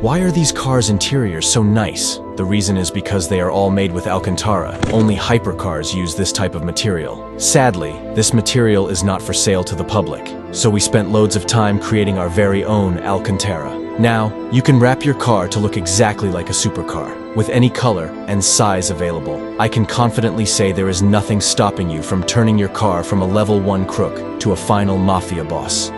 Why are these cars' interiors so nice? The reason is because they are all made with Alcantara. Only hypercars use this type of material. Sadly, this material is not for sale to the public, so we spent loads of time creating our very own Alcantara. Now, you can wrap your car to look exactly like a supercar, with any color and size available. I can confidently say there is nothing stopping you from turning your car from a level 1 crook to a final mafia boss.